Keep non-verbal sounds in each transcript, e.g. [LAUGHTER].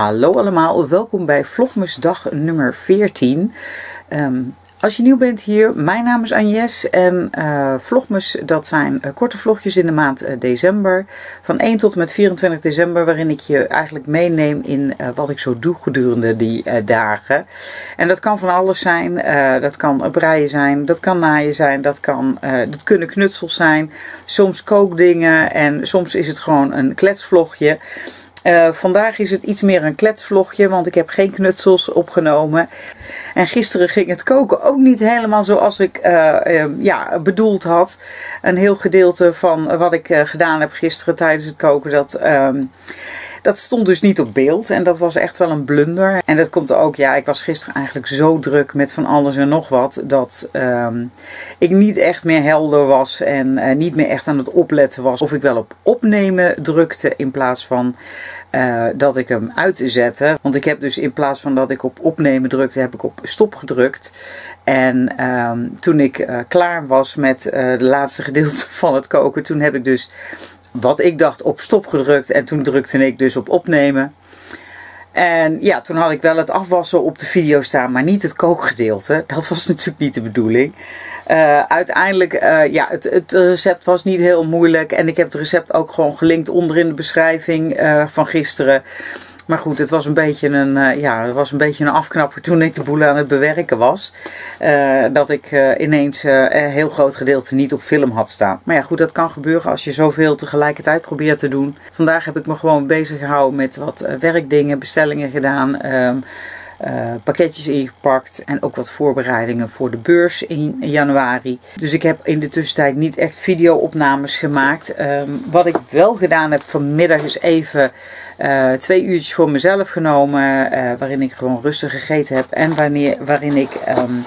Hallo allemaal, welkom bij Vlogmusdag nummer 14. Ehm, als je nieuw bent hier, mijn naam is Agnes en uh, dat zijn uh, korte vlogjes in de maand uh, december. Van 1 tot en met 24 december waarin ik je eigenlijk meeneem in wat ik zo doe gedurende die dagen. En dat kan van alles zijn, dat kan breien zijn, dat kan naaien zijn, dat, kan, dat kunnen knutsels zijn. Soms kookdingen en soms is het gewoon een kletsvlogje. Uh, vandaag is het iets meer een kletsvlogje, want ik heb geen knutsels opgenomen. En gisteren ging het koken ook niet helemaal zoals ik uh, uh, ja, bedoeld had. Een heel gedeelte van wat ik gedaan heb gisteren tijdens het koken, dat ehm, dat stond dus niet op beeld en dat was echt wel een blunder. En dat komt ook, ja, ik was gisteren eigenlijk zo druk met van alles en nog wat dat um, ik niet echt meer helder was en uh, niet meer echt aan het opletten was of ik wel op opnemen drukte in plaats van uh, dat ik hem uitzette. Want ik heb dus in plaats van dat ik op opnemen drukte, heb ik op stop gedrukt. En um, toen ik uh, klaar was met de laatste [LAUGHS] gedeelte van het koken, toen heb ik dus wat ik dacht op stop gedrukt en toen drukte ik dus op opnemen. En ja, toen had ik wel het afwassen op de video staan, maar niet het kookgedeelte. Dat was natuurlijk niet de bedoeling. Uh, uiteindelijk, uh, ja, het, het, recept was niet heel moeilijk. En ik heb het recept ook gewoon gelinkt onder in de beschrijving uh, van gisteren. Maar goed, het was een beetje een, uh, ja, het was een, beetje een afknapper toen ik de boel aan het bewerken was. Uh, dat ik uh, ineens een heel groot gedeelte niet op film had staan. Maar ja, goed, dat kan gebeuren als je zoveel tegelijkertijd probeert te doen. Vandaag heb ik me gewoon bezig gehouden met wat werkdingen, bestellingen gedaan. Ehm, pakketjes ingepakt en ook wat voorbereidingen voor de beurs in januari. Dus ik heb in de tussentijd niet echt video-opnames gemaakt. Um, wat ik wel gedaan heb vanmiddag is even uh, twee uurtjes voor mezelf genomen, uh, waarin ik gewoon rustig gegeten heb en wanneer, waarin ik um,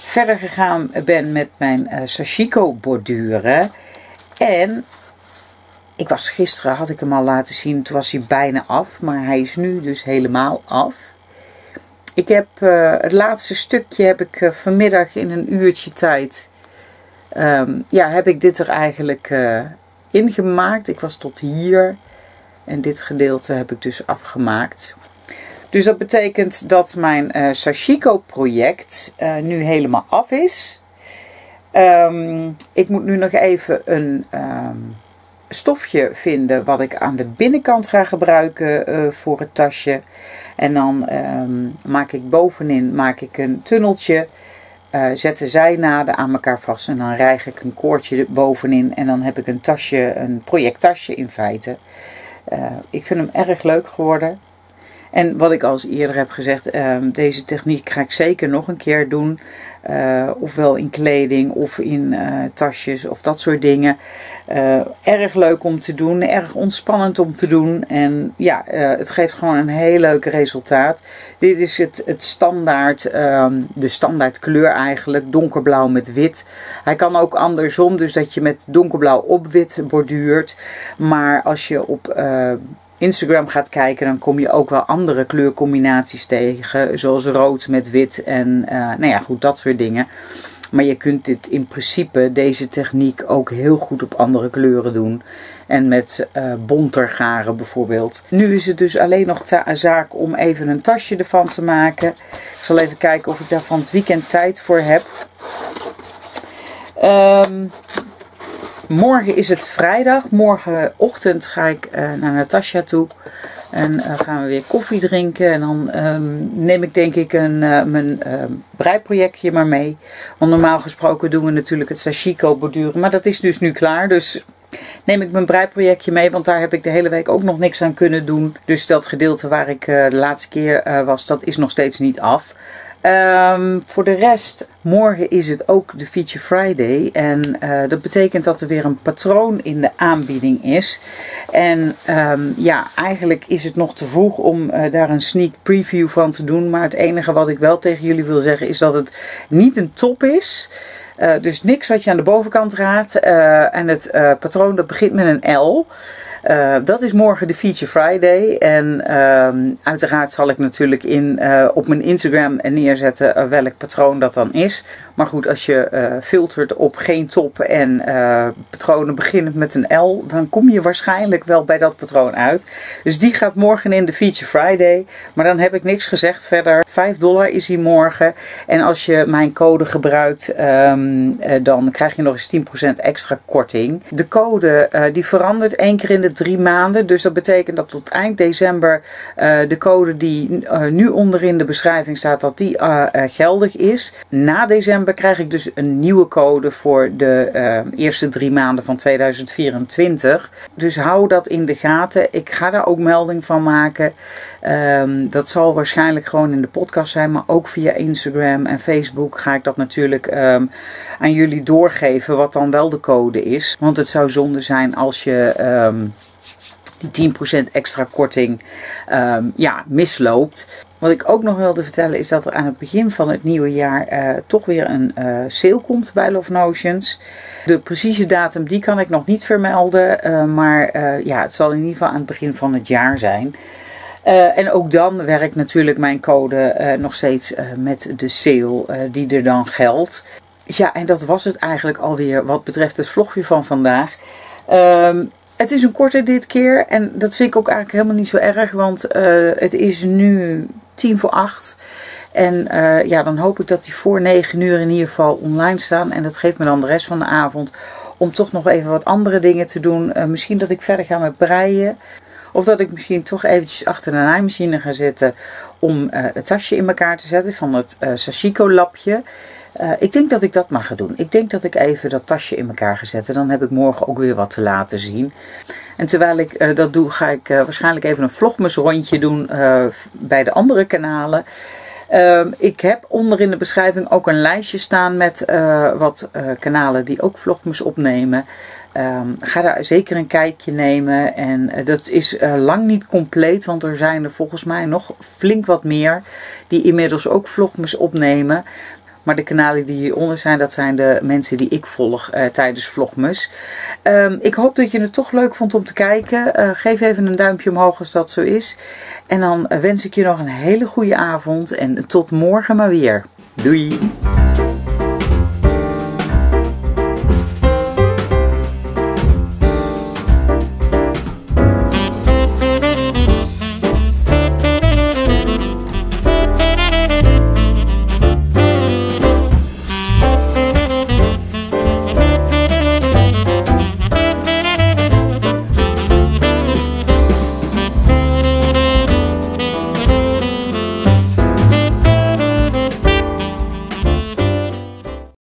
verder gegaan ben met mijn sashiko borduren. En ik was gisteren, had ik hem al laten zien, toen was hij bijna af, maar hij is nu dus helemaal af. Ik heb uh, het laatste stukje heb ik uh, vanmiddag in een uurtje tijd. Um, ja, heb ik dit er eigenlijk uh, ingemaakt. Ik was tot hier. En dit gedeelte heb ik dus afgemaakt. Dus dat betekent dat mijn Sashiko project nu helemaal af is. Um, ik moet nu nog even een um, stofje vinden wat ik aan de binnenkant ga gebruiken uh, voor het tasje. En dan um, maak ik bovenin maak ik een tunneltje. Uh, zet de zijnaden aan elkaar vast en dan rijg ik een koordje bovenin. En dan heb ik een tasje, een projecttasje in feite. Uh, ik vind hem erg leuk geworden. En wat ik al eerder heb gezegd, uh, deze techniek ga ik zeker nog een keer doen. Uh, ofwel in kleding of in uh, tasjes of dat soort dingen. Uh, erg leuk om te doen, erg ontspannend om te doen. En ja, het geeft gewoon een heel leuk resultaat. Dit is het, het standaard, ehm, de standaard kleur eigenlijk, donkerblauw met wit. Hij kan ook andersom, dus dat je met donkerblauw op wit borduurt. Maar als je op Instagram gaat kijken, dan kom je ook wel andere kleurcombinaties tegen. Zoals rood met wit en uh, nou ja, goed, dat soort dingen. Maar je kunt dit in principe, deze techniek, ook heel goed op andere kleuren doen. En met uh, bonter garen bijvoorbeeld. Nu is het dus alleen nog zaak om even een tasje ervan te maken. Ik zal even kijken of ik daar van het weekend tijd voor heb. Um, Morgen is het vrijdag. Morgenochtend ga ik uh, naar Natasja toe. En uh, gaan we weer koffie drinken. En dan um, neem ik denk ik een, uh, mijn breiprojectje maar mee. Want normaal gesproken doen we natuurlijk het sashiko borduren. Maar dat is dus nu klaar. Dus neem ik mijn breiprojectje mee. Want daar heb ik de hele week ook nog niks aan kunnen doen. Dus dat gedeelte waar ik de laatste keer was, dat is nog steeds niet af. Um, voor de rest, morgen is het ook de Feature Friday. En uh, dat betekent dat er weer een patroon in de aanbieding is. En um, ja, eigenlijk is het nog te vroeg om daar een sneak preview van te doen. Maar het enige wat ik wel tegen jullie wil zeggen is dat het niet een top is. Uh, dus niks wat je aan de bovenkant raadt. en het patroon dat begint met een L. Uh, dat is morgen de Feature Friday. En uh, uiteraard zal ik natuurlijk in, uh, op mijn Instagram neerzetten welk patroon dat dan is. Maar goed, als je filtert op geen top en patronen beginnen met een L, dan kom je waarschijnlijk wel bij dat patroon uit. Dus die gaat morgen in de Feature Friday. Maar dan heb ik niks gezegd verder. 5 dollar is die morgen. En als je mijn code gebruikt, um, dan krijg je nog eens 10% extra korting. De code die verandert één keer in de drie maanden. Dus dat betekent dat tot eind december uh, de code die uh, nu onderin de beschrijving staat, dat die uh, geldig is. Na december krijg ik dus een nieuwe code voor de eerste drie maanden van 2024. Dus hou dat in de gaten. Ik ga daar ook melding van maken. Um, dat zal waarschijnlijk gewoon in de podcast zijn, maar ook via Instagram en Facebook ga ik dat natuurlijk um, aan jullie doorgeven wat dan wel de code is. Want het zou zonde zijn als je um, die 10% extra korting um, ja, misloopt. Wat ik ook nog wilde vertellen is dat er aan het begin van het nieuwe jaar uh, toch weer een uh, sale komt bij Love Notions. De precieze datum die kan ik nog niet vermelden, uh, maar ja, het zal in ieder geval aan het begin van het jaar zijn. en ook dan werkt natuurlijk mijn code nog steeds met de sale die er dan geldt. Ja, en dat was het eigenlijk alweer wat betreft het vlogje van vandaag. Um, het is een korte dit keer en dat vind ik ook eigenlijk helemaal niet zo erg, want uh, het is nu tien voor acht. En uh, ja, dan hoop ik dat die voor negen uur in ieder geval online staan. En dat geeft me dan de rest van de avond om toch nog even wat andere dingen te doen. Uh, misschien dat ik verder ga met breien. Of dat ik misschien toch eventjes achter de naaimachine ga zitten om het tasje in elkaar te zetten van het Sashiko lapje. Uh, ik denk dat ik dat mag gaan doen. Ik denk dat ik even dat tasje in elkaar ga zetten. Dan heb ik morgen ook weer wat te laten zien. En terwijl ik dat doe, ga ik waarschijnlijk even een vlogmus rondje doen bij de andere kanalen. Ehm, ik heb onder in de beschrijving ook een lijstje staan met wat kanalen die ook vlogmus opnemen. Um, ga daar zeker een kijkje nemen. En dat is lang niet compleet, want er zijn er volgens mij nog flink wat meer die inmiddels ook vlogmus opnemen. Maar de kanalen die hieronder zijn, dat zijn de mensen die ik volg uh, tijdens Vlogmus. Um, ik hoop dat je het toch leuk vond om te kijken. Uh, geef even een duimpje omhoog als dat zo is. En dan wens ik je nog een hele goede avond en tot morgen maar weer. Doei!